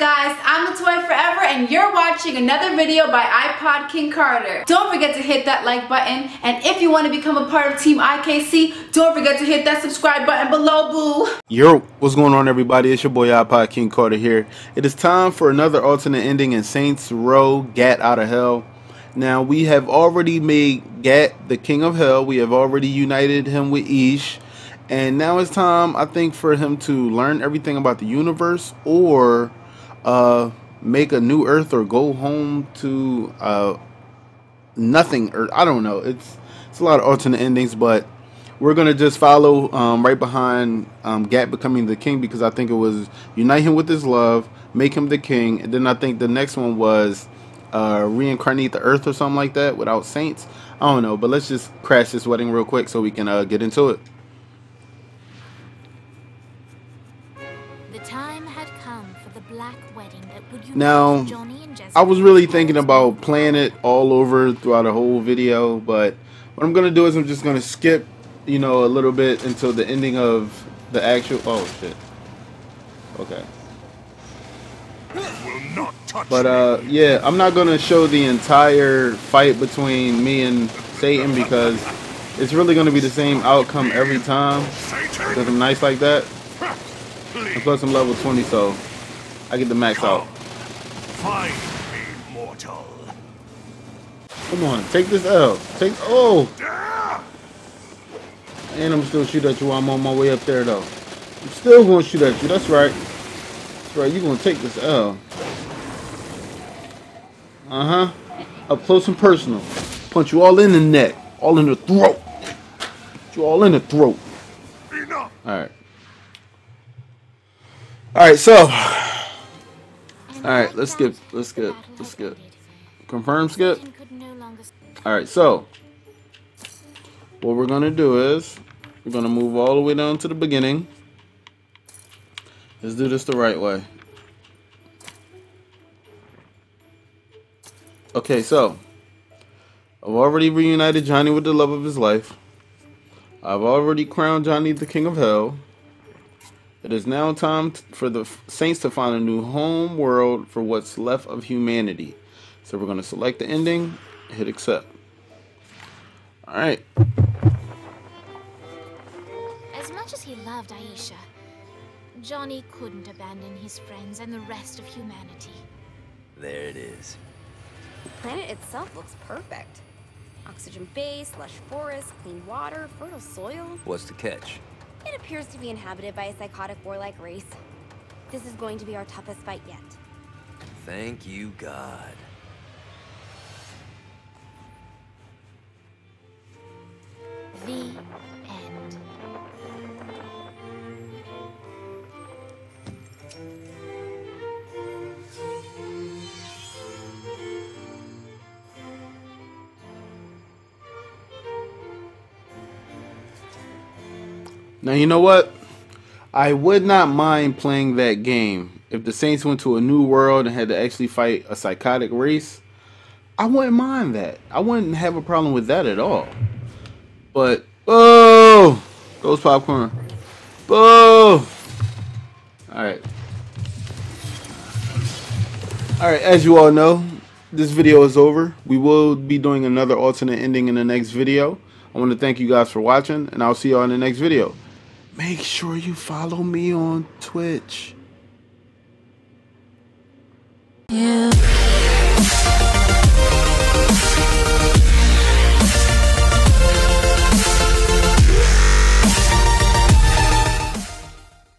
guys? I'm The Toy Forever and you're watching another video by iPod King Carter. Don't forget to hit that like button and if you want to become a part of Team IKC, don't forget to hit that subscribe button below, boo. Yo, what's going on everybody? It's your boy iPod King Carter here. It is time for another alternate ending in Saints Row Gat Out of Hell. Now, we have already made Gat the King of Hell. We have already united him with Ish. And now it's time, I think, for him to learn everything about the universe or uh, make a new Earth or go home to uh, nothing. Or I don't know. It's it's a lot of alternate endings, but we're gonna just follow um, right behind um, Gat becoming the king because I think it was unite him with his love, make him the king, and then I think the next one was uh, reincarnate the Earth or something like that without saints. I don't know, but let's just crash this wedding real quick so we can uh, get into it. Now, I was really thinking about playing it all over throughout the whole video, but what I'm gonna do is I'm just gonna skip, you know, a little bit until the ending of the actual. Oh shit. Okay. But uh, yeah, I'm not gonna show the entire fight between me and Satan because it's really gonna be the same outcome every time. Because I'm nice like that. And plus I'm level 20, so I get the max out. Find me, mortal. Come on, take this L. Take oh. And I'm still shoot at you while I'm on my way up there though. I'm still gonna shoot at you. That's right. That's right. You're gonna take this L. Uh huh. Up close and personal. Punch you all in the neck, all in the throat. Punch you all in the throat. All right. All right. So all right, let's skip. Let's skip. Let's skip. Confirm skip. All right, so what we're gonna do is we're gonna move all the way down to the beginning. Let's do this the right way. Okay, so I've already reunited Johnny with the love of his life. I've already crowned Johnny the king of hell. It is now time for the saints to find a new home world for what's left of humanity. So we're going to select the ending, hit accept. All right. As much as he loved Aisha, Johnny couldn't abandon his friends and the rest of humanity. There it is. The planet itself looks perfect. Oxygen base, lush forests, clean water, fertile soil. What's the catch? It appears to be inhabited by a psychotic warlike race. This is going to be our toughest fight yet. Thank you, God. The Now, you know what? I would not mind playing that game if the Saints went to a new world and had to actually fight a psychotic race. I wouldn't mind that. I wouldn't have a problem with that at all. But oh, goes popcorn. Oh. All right. All right. As you all know, this video is over. We will be doing another alternate ending in the next video. I want to thank you guys for watching, and I'll see you all in the next video make sure you follow me on Twitch. Yeah.